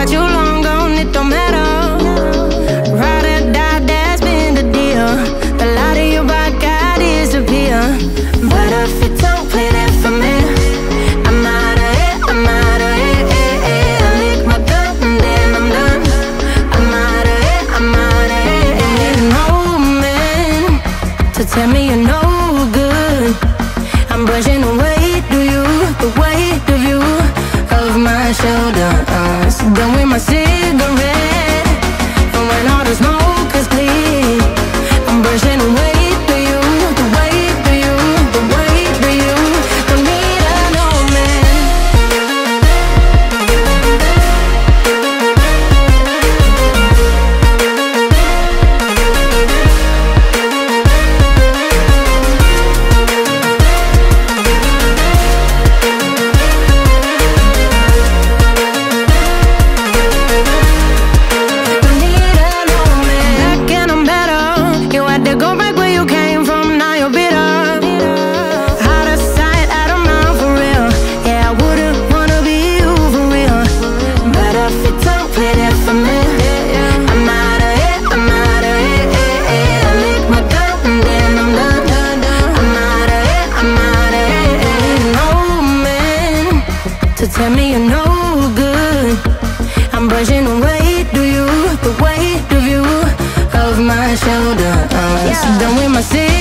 But you long gone, it don't matter. Ride or die, that's been the deal. The light of your body got disappear. But if you don't play that for me, I'm out of it, I'm out of it. Eh, eh. I lick my gun and then I'm done. I'm out of it, I'm out of it. Eh. Need an old man to tell me you're no good. I'm brushing away, do you, the weight of you of my shoulders Done with my cigarette And when all the smoke done with my city